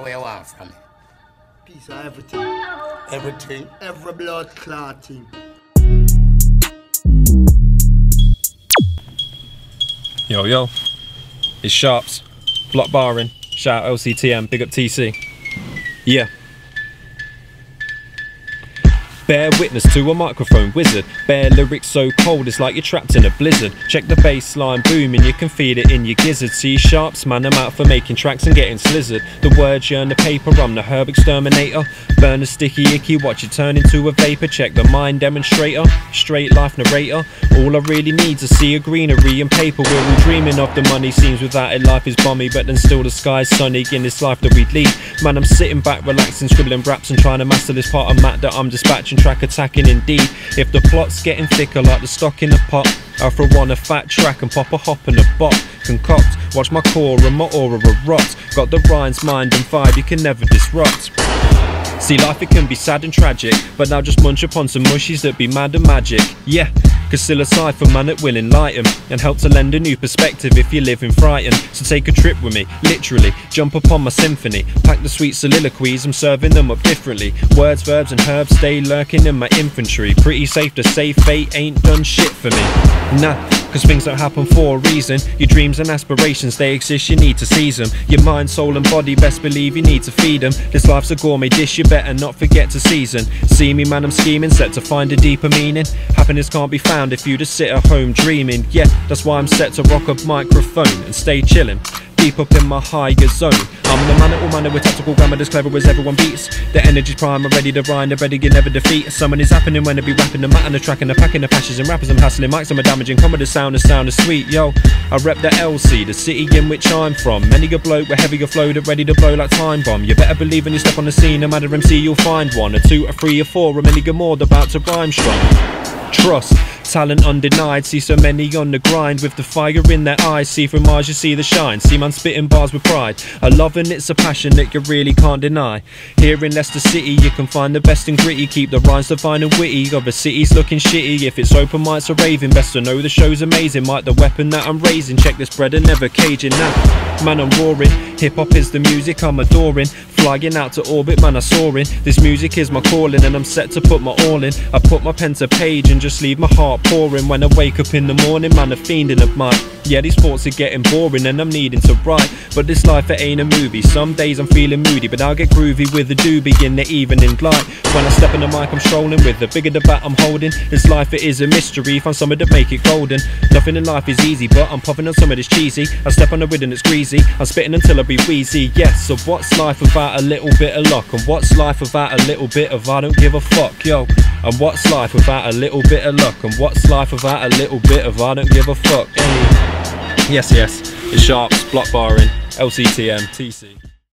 So where you want from me? Piece of everything. Everything. Every blood clotting. Yo, yo. It's Sharpes. Block Baring. Shout out LCTM. Big up TC. Yeah. Bear witness to a microphone wizard. Bear lyrics so cold it's like you're trapped in a blizzard. Check the bass line booming, you can feed it in your gizzard. See Sharpes, man, I'm out for making tracks and getting slizzard. The words yearn the paper, I'm the herb exterminator. Burn a sticky icky, watch it turn into a vapor. Check the mind demonstrator, straight life narrator. All I really need to see a greenery and paper. We're all dreaming of the money, seems without it life is bummy, but then still the sky's sunny in this life that we'd lead. Man, I'm sitting back, relaxing, scribbling raps and trying to master this part of mat that I'm dispatching track attacking indeed. If the plot's getting thicker like the stock in the pot, I'll throw on a fat track and pop a hop in a bop. Concoct, watch my core and my aura rot. Got the rhymes, mind and vibe you can never disrupt. See, life it can be sad and tragic, but now just munch upon some mushies that be mad and magic. Yeah, cause still aside from man it will enlighten and help to lend a new perspective if you're living frightened. So take a trip with me, literally, jump upon my symphony, pack the sweet soliloquies, I'm serving them up differently. Words, verbs, and herbs stay lurking in my infantry. Pretty safe to say fate ain't done shit for me. Nah, Cause things don't happen for a reason. Your dreams and aspirations, they exist, you need to seize them. Your mind, soul, and body, best believe you need to feed them. This life's a gourmet dish, you better not forget to season. See me, man, I'm scheming, set to find a deeper meaning. Happiness can't be found if you just sit at home dreaming. Yeah, that's why I'm set to rock a microphone and stay chillin' deep up in my higher zone. I'm the man that will manner with tactical grammar as clever as everyone beats. The energy's prime, I'm ready to rhyme, I'm ready to never defeat. Something is happening when I be rapping the mat and the track and the packing the passions and rappers. I'm hassling mics, I'm a damaging comedy sound, the sound is sweet. Yo, I rep the LC, the city in which I'm from. Many a bloke with heavier flow that ready to blow like time bomb. You better believe when you step on the scene, no matter MC, you'll find one, a two, a three, a four, a many more about to rhyme strong. Trust. Talent undenied, see so many on the grind with the fire in their eyes. See from Mars, you see the shine. See man spitting bars with pride. A love and it's a passion that you really can't deny. Here in Leicester City, you can find the best and gritty. Keep the rhymes divine and witty. Other cities looking shitty. If it's open mics are raving, best to know the show's amazing. Might the weapon that I'm raising. Check this bread and never caging now. Man, I'm roaring. Hip hop is the music I'm adoring. Flying out to orbit, man, I'm soaring. This music is my calling, and I'm set to put my all in. I put my pen to page and just leave my heart pouring. When I wake up in the morning, man, I'm fiending of mine. Yeah, these thoughts are getting boring, and I'm needing to write. But this life, it ain't a movie. Some days I'm feeling moody, but I'll get groovy with a doobie in the evening light. When I step in the mic, I'm strolling with the bigger the bat I'm holding. This life, it is a mystery. Find something to make it golden. Nothing in life is easy, but I'm popping on some of this cheesy. I step on the rhythm, it's greasy. I'm spitting until I be wheezy. Yes, so what's life without a little bit of luck? And what's life without a little bit of I don't give a fuck, yo? And what's life without a little bit of luck? And what's life without a little bit of I don't give a fuck? Hey. Yes, yes, it's Sharpes, Block Baring, LCTM, TC.